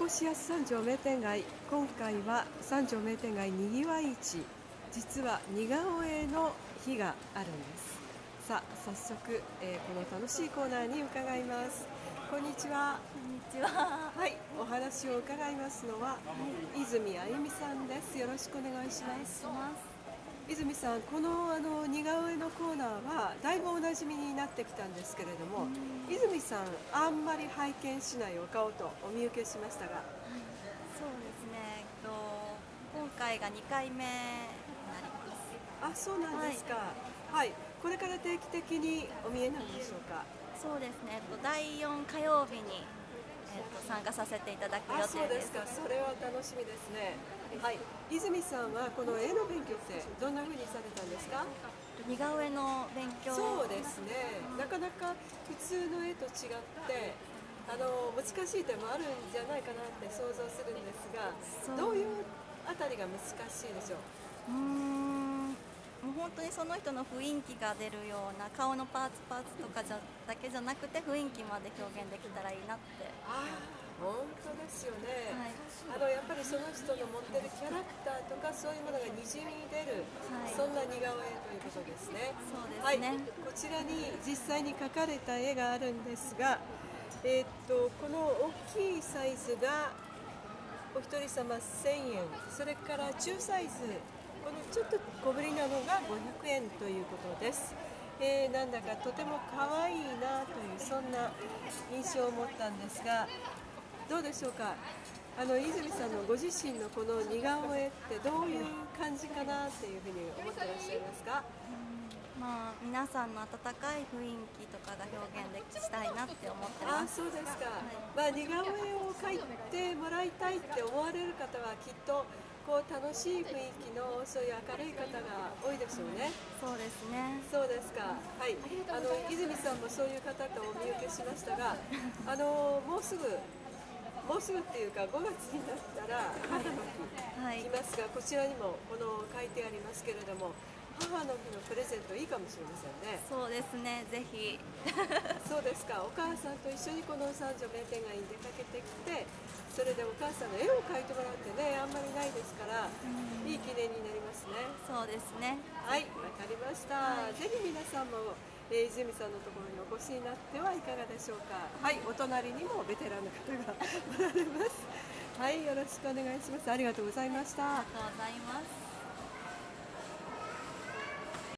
越しやす三条名店街。今回は三条名店街にぎわい市。実は似顔絵の日があるんです。さあ早速、えー、この楽しいコーナーに伺います。こんにちは。こんにちは。はいお話を伺いますのは、はい、泉あゆみさんです。よろしくお願いします泉さんこのあの似顔絵のコーナーはだいぶおなじみになってきたんですけれども泉さんあんまり拝見しないお顔とお見受けしましたが、はい、そうですね、えっと、今回が2回目になります。あそうなんですか、はい、はい、これから定期的にお見えなんでしょうか。そうですね、えっと、第4火曜日にえーと、参加させていただく予定そうですか。それは楽しみですね。はい。泉さんはこの絵の勉強ってどんなふうにされたんですか？似顔絵の勉強。そうですね。なかなか普通の絵と違ってあの難しい点もあるんじゃないかなって想像するんですがどういうあたりが難しいでしょう？うんもう本当にその人の雰囲気が出るような顔のパーツパーツとかじゃだけじゃなくて雰囲気まで表現できたらいいなって。あ本当ですよね、はい、あのやっぱりその人の持ってるキャラクターとかそういうものがにじみ出る、はい、そんな似顔絵ということですね。そうですね、はい、こちらに実際に描かれた絵があるんですがえー、っとこの大きいサイズがお一人様1000円。それから中サイズこのちょっと小ぶりなのが500円ということです、えー、なんだかとても可愛いなというそんな印象を持ったんですがどうでしょうか？あの泉さんのご自身のこの似顔絵ってどういう感じかなっていうふうに思ってらっしゃいますか、まあ、皆さんの温かい雰囲気とかが表現できしたいなって思ってます。あそうですか、はい、まあ、似顔絵を描いてもらいたいって思われる方はきっとこう楽しい雰囲気のそういう明るい方が多いでしょうね。そうですね。そうですか。はい。あの泉さんもそういう方とお見受けしましたが、あのもうすぐもうすぐっていうか5月になったら母の日来ますが、こちらにもこの書いてありますけれども。母の日のプレゼントいいかもしれませんねそうですねぜひそうですか。お母さんと一緒にこの三女名店街に出かけてきてそれでお母さんの絵を描いてもらってねあんまりないですから、いい記念になりますね。そうですね。はいわかりました、はい、ぜひ皆さんもえー、泉さんのところにお越しになってはいかがでしょうか。はいお隣にもベテランの方がおられます。はいよろしくお願いします。ありがとうございました。ありがとうございます